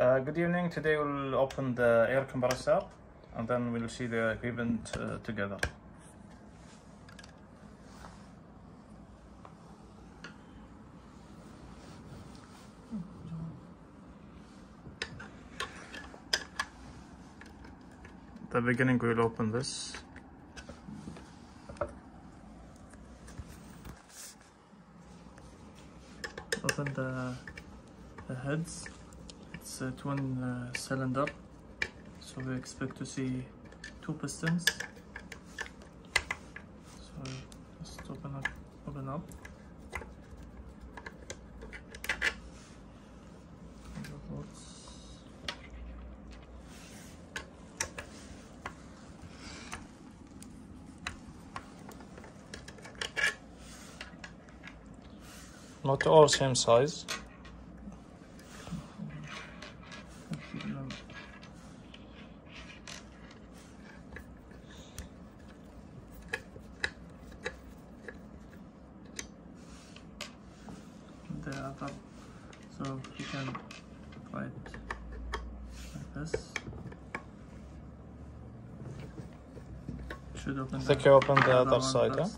Uh, good evening. Today we'll open the air compressor and then we'll see the equipment uh, together. the beginning we'll open this open the, the heads it's a twin uh, cylinder so we expect to see two pistons so just open up open up. Not all same size. The other, so you can apply it like this. Should open. I think you open the other side, yeah?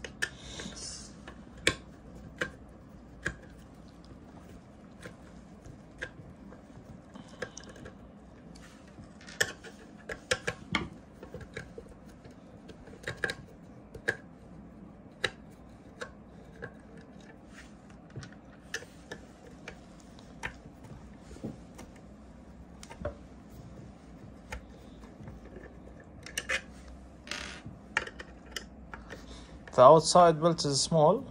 The outside belt is small,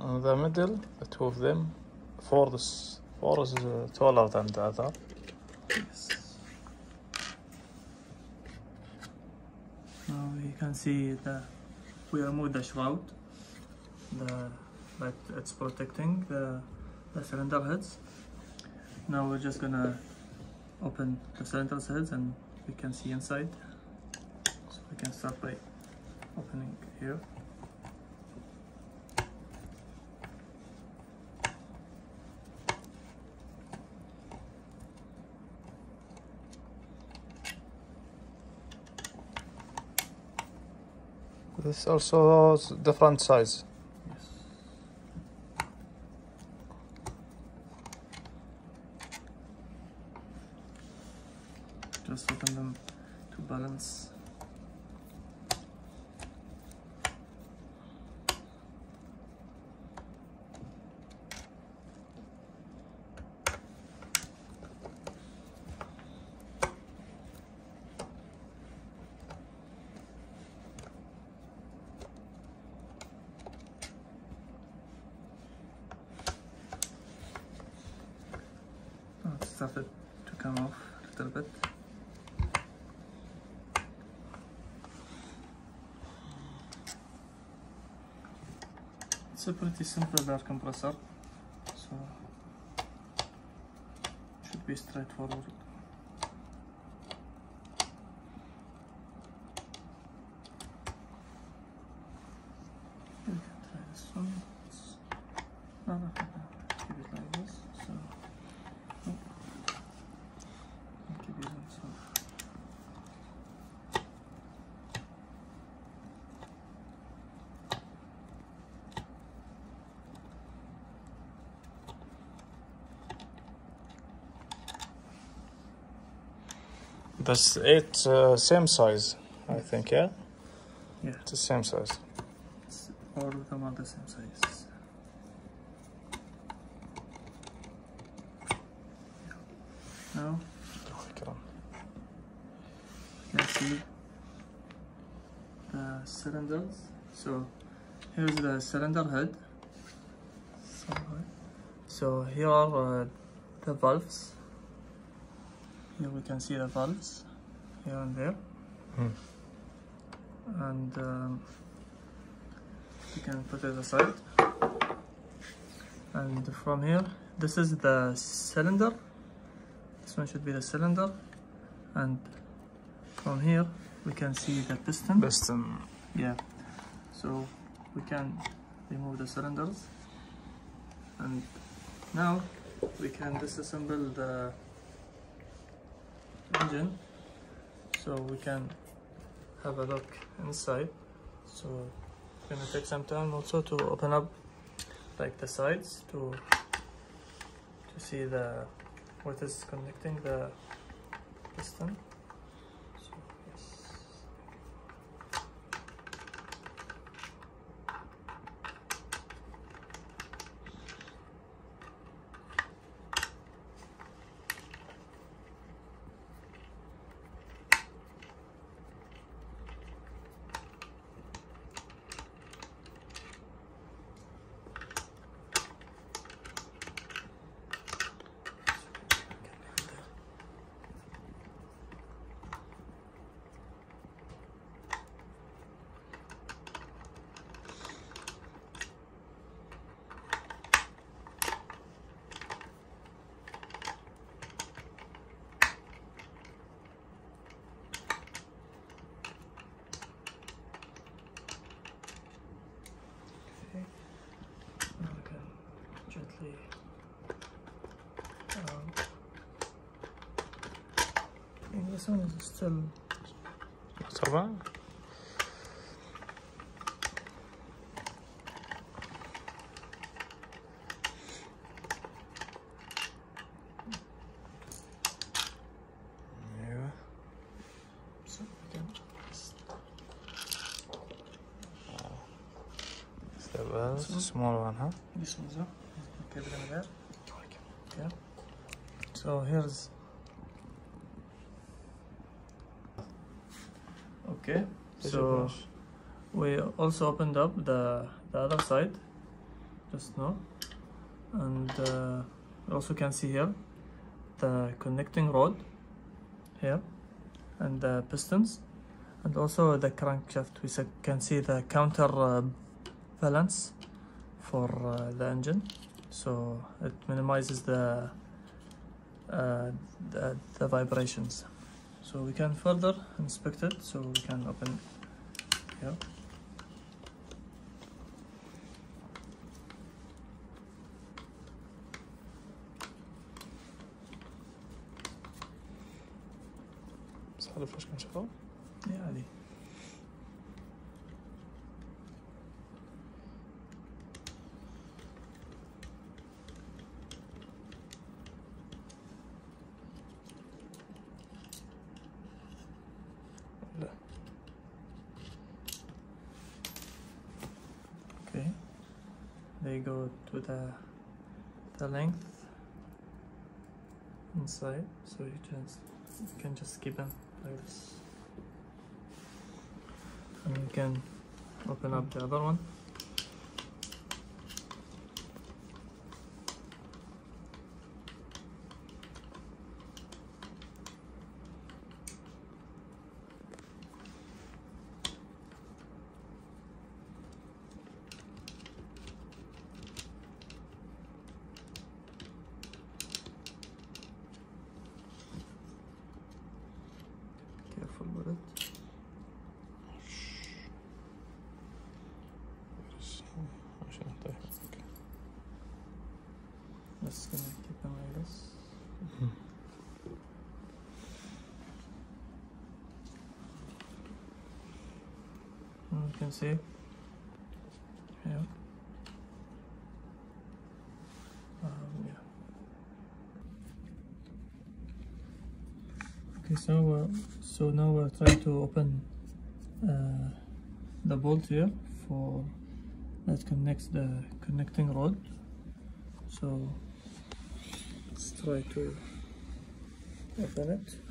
uh, the middle, the two of them, four is, four is uh, taller than the other. Yes. Now you can see the we remove the shroud. The like it's protecting the the cylinder heads. Now we're just gonna open the cylinder heads and we can see inside. So we can start by opening here. This also different size. Just open them to balance. To come off a little bit. It's a pretty simple air compressor, so should be straightforward. Try this one. It's- no, no, no. Keep it like this. So. Oh. Keep it on so. That's it, uh, same size, I think, yeah? Yeah, It's the same size. it's, all of them are the same size. Now Okay. you can see the cylinders. So here's the cylinder head. So here are uh, the valves. Here we can see the valves here and there. Hmm. And um, you can put it aside. And from here, this is the cylinder. This one should be the cylinder. And from here, we can see the piston. Piston. Yeah. So we can remove the cylinders. And now we can disassemble the engine so we can have a look inside. So we're gonna take some time also to open up like the sides to to see the what is connecting the piston so yes Okay. Now we can gently um, ça, ça, ça va this small one, huh? This one's up. Okay, there. So here's okay. So we also opened up the the other side just now, and uh, also can see here the connecting rod here, and the pistons, and also the crankshaft. We can see the counter uh, balance for uh, the engine, so it minimizes the, uh, the the vibrations So we can further inspect it. So we can open here. بس هذا فاش كنشوفو Yeah, the length inside, so you just you can just keep them like this, and you can open up the other one. Just gonna keep them like this. Mm, You can see. Yeah. Um. Okay, so uh, so now we're trying to open uh, the bolt here for that connects the connecting rod. So let's try to open it.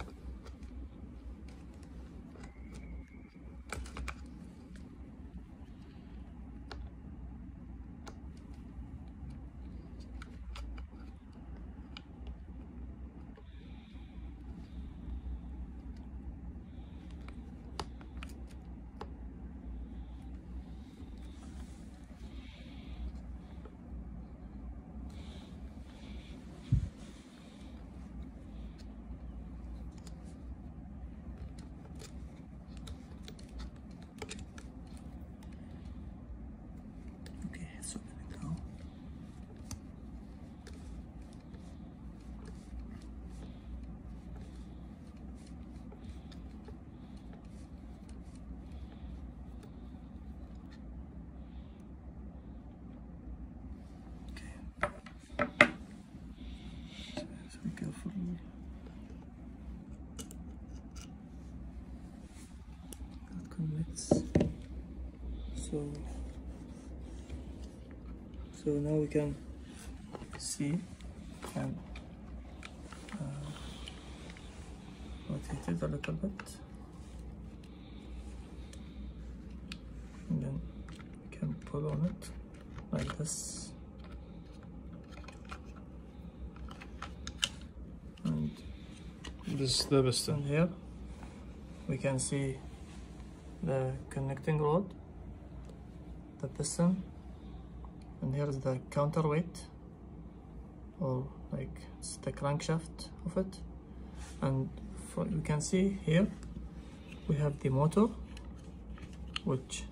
So so now we can see and uh, rotate it a little bit. And then we can pull on it like this. And This is the best. and here we can see the connecting rod the piston and here's the counterweight or like it's the crankshaft of it. And for, you can see here we have the motor which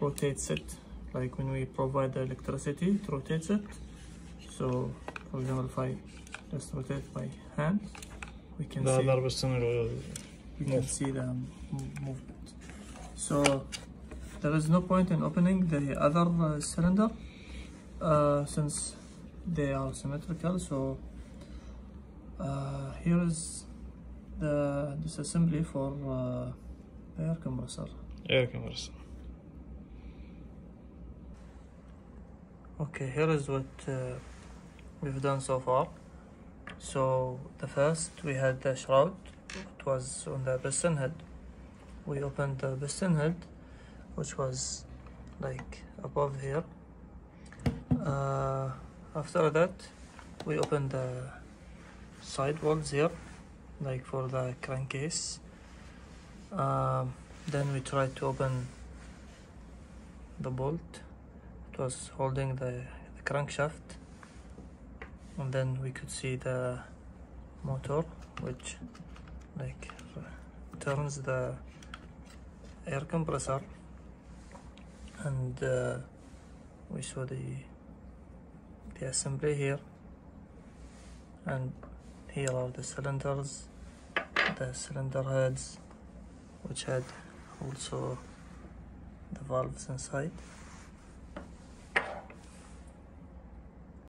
rotates it like when we provide the electricity it rotates it. So for example if I just rotate by hand we can The see other piston will you can see the movement. So there is no point in opening the other uh, cylinder uh, since they are symmetrical. So uh, here is the disassembly for uh, the air compressor. air compressor. Okay, here is what uh, we've done so far. So the first we had the shroud, it was on the piston head. We opened the piston head, which was like above here. Uh, after that, we opened the side walls here, like for the crankcase. Um, then we tried to open the bolt it was holding the, the crankshaft and then we could see the motor which like turns the air compressor and uh, we saw the the assembly here and here are the cylinders the cylinder heads which had also the valves inside